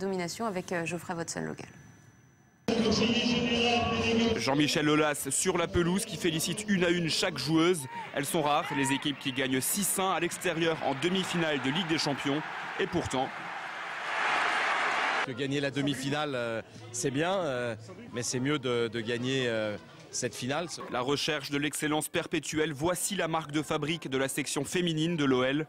domination avec euh, Geoffrey Watson local. Jean-Michel Lolas sur la pelouse qui félicite une à une chaque joueuse. Elles sont rares, les équipes qui gagnent 6-1 à l'extérieur en demi-finale de Ligue des Champions. Et pourtant, de gagner la demi-finale, euh, c'est bien, euh, mais c'est mieux de, de gagner cette finale. la recherche de l'excellence perpétuelle, voici la marque de fabrique de la section féminine de l'OL.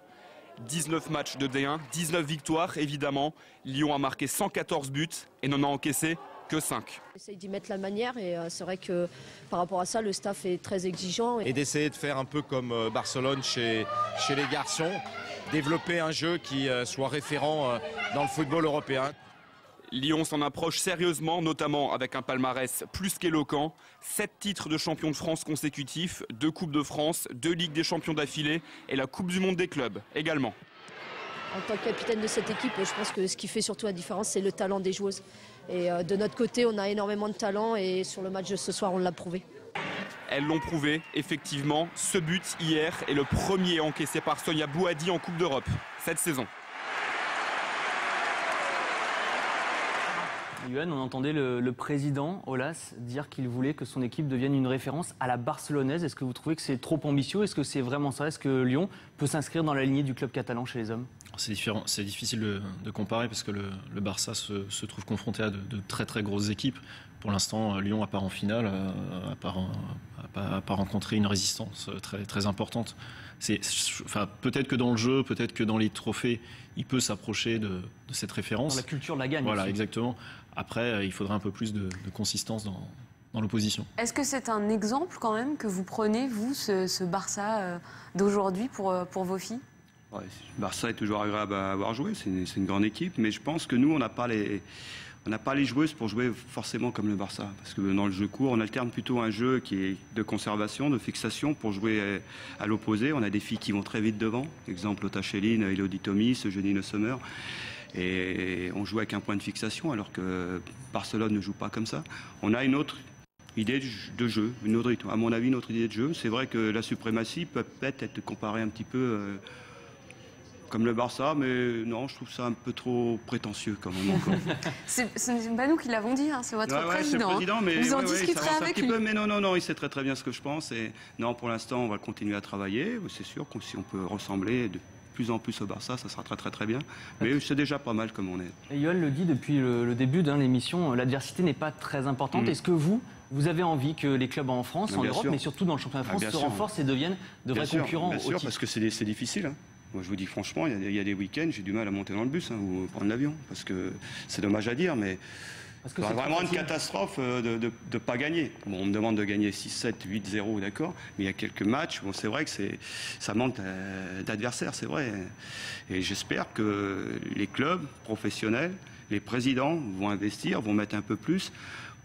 19 matchs de D1, 19 victoires évidemment. Lyon a marqué 114 buts et n'en a encaissé que 5. On essaye d'y mettre la manière et euh, c'est vrai que par rapport à ça, le staff est très exigeant. Et d'essayer de faire un peu comme euh, Barcelone chez, chez les garçons, développer un jeu qui euh, soit référent dans le football européen. Lyon s'en approche sérieusement, notamment avec un palmarès plus qu'éloquent. Sept titres de champion de France consécutifs, deux Coupes de France, deux Ligues des champions d'affilée et la Coupe du Monde des clubs également. En tant que capitaine de cette équipe, je pense que ce qui fait surtout la différence, c'est le talent des joueuses. Et euh, de notre côté, on a énormément de talent et sur le match de ce soir, on l'a prouvé. Elles l'ont prouvé, effectivement. Ce but hier est le premier encaissé par Sonia Bouhadi en Coupe d'Europe cette saison. Yoann, on entendait le, le président Olas dire qu'il voulait que son équipe devienne une référence à la barcelonaise. Est-ce que vous trouvez que c'est trop ambitieux? Est-ce que c'est vraiment ça? Est-ce que Lyon peut s'inscrire dans la lignée du club catalan chez les hommes? C'est différent, c'est difficile de, de comparer parce que le, le Barça se, se trouve confronté à de, de très très grosses équipes. Pour l'instant, Lyon, à part en finale, euh, à part, à pas, à pas rencontrer une résistance très, très importante. C'est, enfin, peut-être que dans le jeu, peut-être que dans les trophées, il peut s'approcher de, de cette référence. Dans la culture de la gagne. Voilà, aussi. exactement. Après, euh, il faudrait un peu plus de, de consistance dans, dans l'opposition. Est-ce que c'est un exemple quand même que vous prenez, vous, ce, ce Barça euh, d'aujourd'hui pour, euh, pour vos filles? Barça est toujours agréable à avoir joué, c'est une, grande équipe, mais je pense que nous, on n'a pas les. Joueuses pour jouer forcément comme le Barça. Parce que dans le jeu court, on alterne plutôt un jeu qui est de conservation, de fixation pour jouer à l'opposé. On a des filles qui vont très vite devant. Exemple, Otacheline, Elodie Thomis, Janine Sommer. Et on joue avec un point de fixation alors que Barcelone ne joue pas comme ça. On a une autre idée de jeu, une autre, à mon avis, une autre idée de jeu. C'est vrai que la suprématie peut peut-être être comparée un petit peu euh, comme le Barça, mais non, je trouve ça un peu trop prétentieux quand même encore. C'est ce n'est pas nous qui l'avons dit, hein, c'est votre Ouais, ouais, c'est président. le hein. président, mais vous en ouais, discuterez un avec lui. peu, mais non, non, non, il sait très très bien ce que je pense. Et non, pour l'instant, on va continuer à travailler. C'est sûr que si on peut ressembler de plus en plus au Barça, ça sera très très très bien. Mais c'est déjà pas mal comme on est. Et le dit depuis le, le début de l'émission, euh, l'adversité n'est pas très importante. Mm. Est-ce que vous, vous avez envie que les clubs en France, en bien Europe, sûr. mais surtout dans le championnat de Ah, France, bien se renforcent et deviennent de vrais sûr, concurrents bien au sûr, titre parce que c'est c'est difficile. hein. Moi, je vous dis franchement, il y a des- il y, a des week-ends, j'ai du mal à monter dans le bus hein, ou prendre l'avion, parce que c'est dommage à dire, mais Parce que c'est vraiment une catastrophe euh, de ne pas gagner. Bon, on me demande de gagner 6-7, 8-0, d'accord, mais il y a quelques matchs, bon, c'est vrai que ça manque d'adversaires, c'est vrai. Et j'espère que les clubs professionnels, les présidents vont investir, vont mettre un peu plus.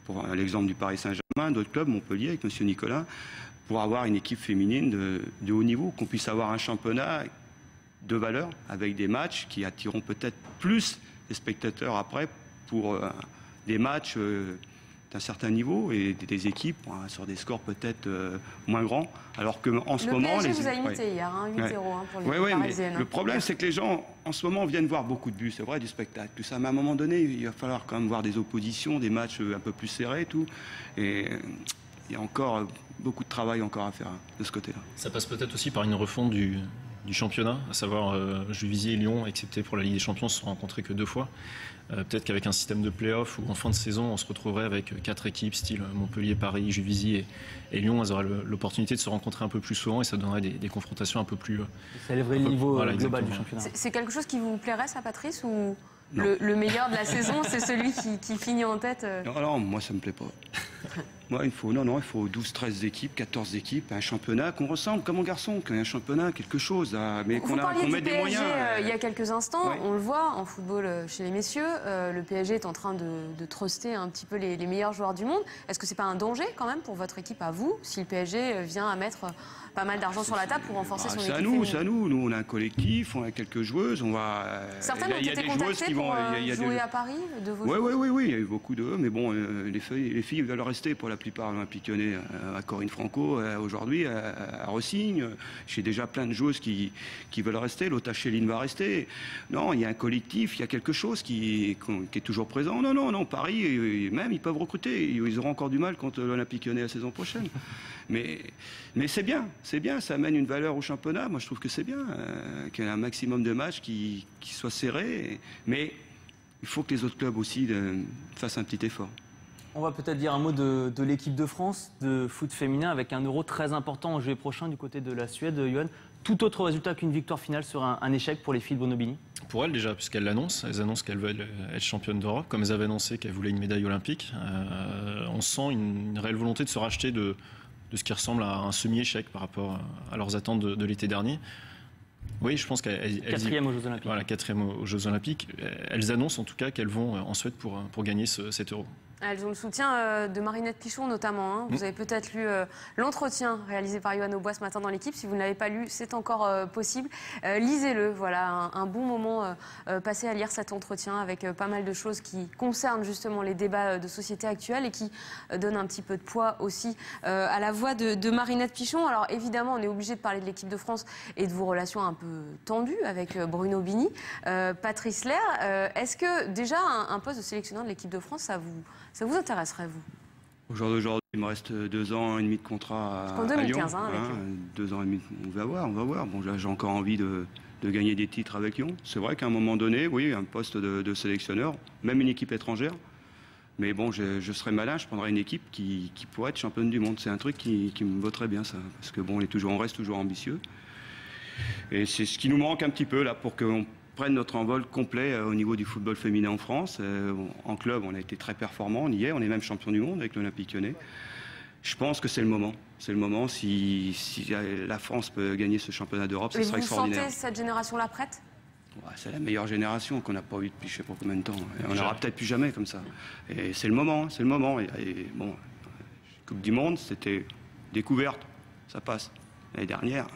Pour l'exemple du Paris Saint-Germain, d'autres clubs, Montpellier avec M. Nicolas, pour avoir une équipe féminine de, de haut niveau, qu'on puisse avoir un championnat de valeur avec des matchs qui attireront peut-être plus les spectateurs après pour euh, des matchs euh, d'un certain niveau et des, équipes hein, sur des scores peut-être euh, moins grands. Alors que en ce Le moment, PSG les vous a ouais. imité hier, hein, 8-0 Ouais. hein, pour les Oui, oui, mais le problème, c'est que les gens, en ce moment, viennent voir beaucoup de buts, c'est vrai, du spectacle, tout ça. Mais à un moment donné, il va falloir quand même voir des oppositions, des matchs un peu plus serrés et tout. Et il y a encore beaucoup de travail encore à faire hein, de ce côté-là. Ça passe peut-être aussi par une refonte du, du championnat, à savoir euh, Juvisy et Lyon, excepté pour la Ligue des Champions, se sont rencontrés que deux fois. Euh, peut-être qu'avec un système de play-off ou en fin de saison, on se retrouverait avec quatre équipes, style Montpellier, Paris, Juvisy et, et Lyon. Elles auraient l'opportunité de se rencontrer un peu plus souvent et ça donnerait des, des confrontations un peu plus. euh, Ça élèverait le niveau euh, voilà, global du championnat. C'est- quelque chose qui vous plairait, ça, Patrice Ou le, le meilleur de la saison, c'est celui qui, qui finit en tête euh, Non, non, moi ça me plaît pas. Moi, il faut, non, non, il faut 12, 13 équipes, 14 équipes, un championnat qu'on ressemble comme un garçon, qu'un championnat, quelque chose, ah, mais qu'on du mette des PSG moyens. euh, il y a quelques instants, Ouais. on le voit en football euh, chez les messieurs, euh, le PSG est en train de, de truster un petit peu les, les meilleurs joueurs du monde. Est-ce que c'est pas un danger quand même pour votre équipe à vous, si le PSG euh, vient à mettre euh, pas mal d'argent sur la table pour renforcer Bah, son c'est équipe à nous, c'est à nous. Nous, on a un collectif, on a quelques joueuses, on va. euh, Certaines il y a- ont été contactées qui vont. pour y a- euh, y a des- jouer à Paris de vos Oui, oui, oui, oui, il y a eu beaucoup de. Mais bon, euh, les, filles, les filles veulent rester pour la plupart à l'Olympique lyonnais, euh, à Corinne Franco, euh, aujourd'hui, à, à Rossigne. J'ai déjà plein de joueuses qui, qui veulent rester. Lota Chéline va rester. Non, il y a un collectif, il y a quelque chose qui, qui est toujours présent. Non, non, non, Paris, euh, même, ils peuvent recruter. Ils auront encore du mal contre l'Olympique lyonnais la saison prochaine. Mais, mais c'est bien, c'est bien, ça amène une valeur au championnat. Moi, je trouve que c'est bien euh, qu'il y ait un maximum de matchs qui, qui soient serrés. Mais il faut que les autres clubs aussi euh, fassent un petit effort. On va peut-être dire un mot de, de l'équipe de France de foot féminin avec un euro très important en juillet prochain du côté de la Suède. Johan, tout autre résultat qu'une victoire finale serait un, un échec pour les filles de Bonobini Pour elles déjà, puisqu'elles l'annoncent, elles annoncent qu'elles veulent être championnes d'Europe, comme elles avaient annoncé qu'elles voulaient une médaille olympique. Euh, on sent une, une réelle volonté de se racheter de, de ce qui ressemble à un semi-échec par rapport à leurs attentes de, de l'été dernier. Oui, je pense qu'elles. Quatrième aux Jeux Olympiques. Voilà, quatrième aux aux Jeux Olympiques. Elles annoncent en tout cas qu'elles vont en Suède pour, pour gagner ce, cet euro. Elles ont le soutien euh, de Marinette Pichon notamment. hein. Vous Mm. avez peut-être lu euh, l'entretien réalisé par Johan Aubois ce matin dans l'équipe. Si vous ne l'avez pas lu, c'est encore euh, possible. Euh, Lisez-le. Voilà, un, un bon moment passé à lire cet entretien avec pas mal de choses qui concernent justement les débats de société actuelle et qui donnent un petit peu de poids aussi à la voix de, de Marinette Pichon. Alors évidemment, on est obligé de parler de l'équipe de France et de vos relations un peu tendues avec Bruno Bini. Patrice Lair, est-ce que déjà un, un poste de sélectionneur de l'équipe de France, ça vous, ça vous intéresserait, vous Au jour d'aujourd'hui, il me reste deux ans et demi de contrat à, Jusqu'en à 2015, Lyon. hein, avec deux ans et demi, on va voir, on va voir. Bon, j'ai j'ai encore envie de, de gagner des titres avec Lyon. C'est vrai qu'à un moment donné, oui, un poste de, de sélectionneur, même une équipe étrangère. Mais bon, je, je serais malin, je prendrais une équipe qui, qui pourrait être championne du monde. C'est un truc qui, qui me vautrait bien, ça. Parce que bon, on, est toujours, on reste toujours ambitieux. Et c'est ce qui nous manque un petit peu là pour qu'on prenne notre envol complet euh, au niveau du football féminin en France. Euh, en club, on a été très performant, on y est, on est même champion du monde avec l'Olympique lyonnais. Je pense que c'est le moment. C'est le moment. Si, si la France peut gagner ce championnat d'Europe, ce Mais sera vous extraordinaire. sentez cette génération-là prête? Ouais, c'est la meilleure génération qu'on n'a pas eue depuis je sais pas combien de temps. Et on n'aura peut-être plus jamais comme ça. Et c'est le moment, hein, c'est le moment. Et, et bon, Coupe du Monde, c'était découverte, ça passe. L'année dernière,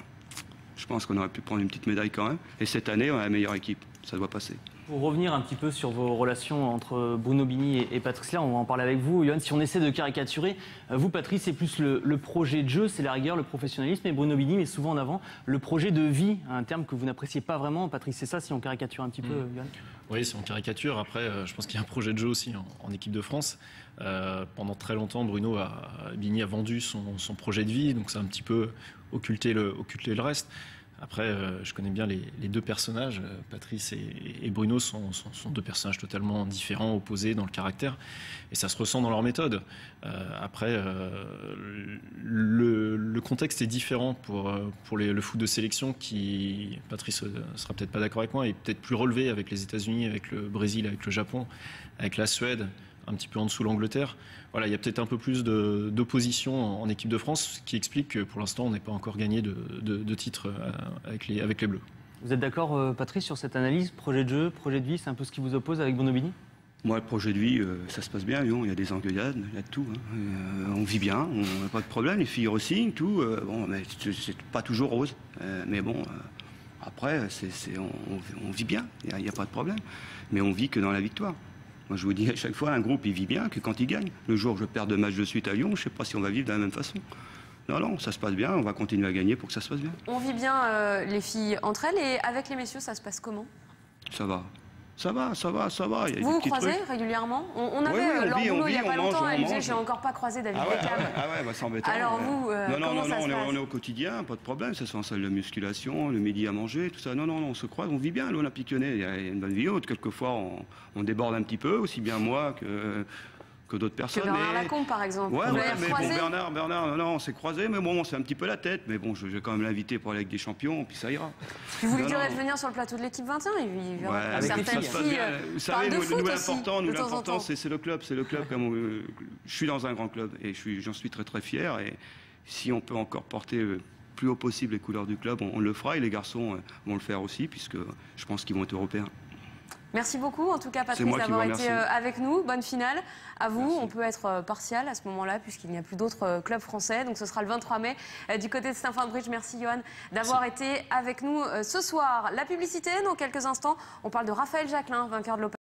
je pense qu'on aurait pu prendre une petite médaille quand même. Et cette année, on a la meilleure équipe, ça doit passer. Pour revenir un petit peu sur vos relations entre Bruno Bini et, Patrice Lair, on va en parler avec vous. Johan, si on essaie de caricaturer, euh, vous, Patrice, c'est plus le, le projet de jeu, c'est la rigueur, le professionnalisme, et Bruno Bini met souvent en avant le projet de vie, un terme que vous n'appréciez pas vraiment. Patrice, c'est ça, si on caricature un petit peu, Johan? Oui, c'est en caricature. Après, euh, je pense qu'il y a un projet de jeu aussi en, en équipe de France. Euh, pendant très longtemps, Bruno a, Bini a vendu son, son projet de vie, donc ça a un petit peu occulté le, occulté le reste. Après, euh, je connais bien les, deux personnages. Euh, Patrice et, Bruno sont, deux personnages totalement différents, opposés dans le caractère, et ça se ressent dans leur méthode. Euh, après, le, contexte est différent pour, le foot de sélection qui, Patrice euh, sera peut-être pas d'accord avec moi, est peut-être plus relevé avec les États-Unis, avec le Brésil, avec le Japon, avec la Suède, un petit peu en dessous l'Angleterre. Voilà, il y a peut-être un peu plus d'opposition en, en équipe de France, ce qui explique que pour l'instant, on n'est pas encore gagné de, de, de titres euh, avec les, avec les Bleus. Vous êtes d'accord, euh, Patrice, sur cette analyse? Projet de jeu, projet de vie, c'est un peu ce qui vous oppose avec Bruno Bini Moi, le projet de vie, euh, ça se passe bien à Lyon. Il y a des engueulades, il y a de tout. hein. Euh, on vit bien, on n'a pas de problème. Les filles re-signent, tout. euh, bon, mais c'est- pas toujours rose. Mais bon, après, on, on- on vit bien. Il n'y a, pas de problème. Mais on vit que dans la victoire. Moi, je vous dis à chaque fois, un groupe, il vit bien que quand il gagne. Le jour où je perds deux matchs de suite à Lyon, je ne sais pas si on va vivre de la même façon. Non, non, ça se passe bien. On va continuer à gagner pour que ça se passe bien. On vit bien euh, les filles entre elles et avec les messieurs, ça se passe comment? Ça va. Ça va, ça va, ça va. Il y a Vous vous croisez trucs. régulièrement? On, on avait Oui, oui, on euh, vit, on il n'y a pas mange, longtemps, on elle disait j'ai encore pas croisé David Ah ouais, ah Beckham. ouais, ah ouais, bah, c'est embêtant. Alors vous, euh, non, non, comment non, ça non, se on, est, passe? on est au quotidien, pas de problème. Ça se fait en salle de musculation, le midi à manger, tout ça. Non, non, non, on se croise, on vit bien l'Olympique lyonnais. Il y a une bonne vie haute. Quelquefois, on déborde un petit peu, aussi bien moi que, que d'autres Que personnes. Bernard mais- Lacombe par exemple. Ouais, ouais, mais bon, Bernard, Bernard, non, on s'est croisés, mais bon, c'est un petit peu la tête. Mais bon, je, je vais quand même l'inviter pour aller avec des champions, puis ça ira. Puis vous lui direz de venir sur le plateau de l'équipe 21. Il, il verra Ouais, que certaines filles. bien. euh, Vous savez, de nous, foot nous, l'important, nous, l'important, c'est le club, c'est le club. Comme on- je suis dans un grand club et suis, j'en suis très très fier. Et si on peut encore porter le plus haut possible les couleurs du club, on, on le fera. Et les garçons euh, vont le faire aussi, puisque je pense qu'ils vont être européens. Merci beaucoup, en tout cas, Patrice, d'avoir été euh, avec nous. Bonne finale à vous. Merci. On peut être euh, partial à ce moment-là, puisqu'il n'y a plus d'autres euh, clubs français. Donc, ce sera le 23 mai du côté de Stamford Bridge. Merci, Johan, d'avoir été avec nous ce soir. La publicité, dans quelques instants, on parle de Raphaël Jacquelin, vainqueur de l'Open.